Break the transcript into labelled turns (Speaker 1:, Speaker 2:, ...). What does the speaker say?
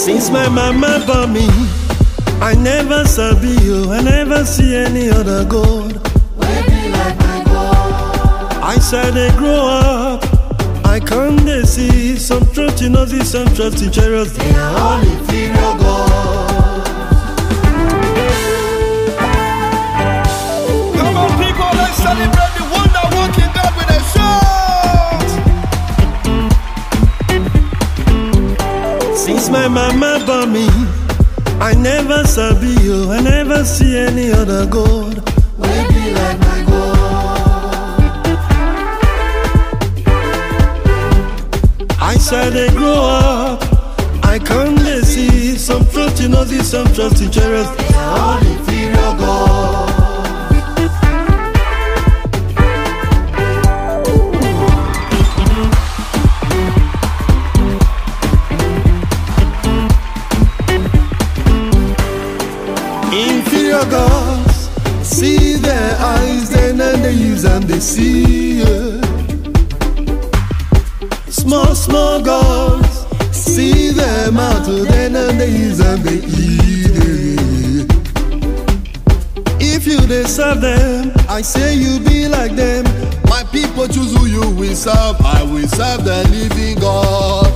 Speaker 1: Since my mama bought me, I never sabi you, I never see any other God.
Speaker 2: Be like my God.
Speaker 1: I said they grow up, I come they see some truth in some trust in.
Speaker 2: They are all inferior gods.
Speaker 1: Since my mama born me, I never sabi you, I never see any other God.
Speaker 2: Wey be like my God.
Speaker 1: I said they grow up, I they see some truth in us, some trust in
Speaker 2: are all inferior
Speaker 1: they see. yeah. Small, small gods, see their mouth, then and they use and they eat. yeah. If you they serve them, I say you be like them.
Speaker 3: My people choose who you will serve. I will serve the living God.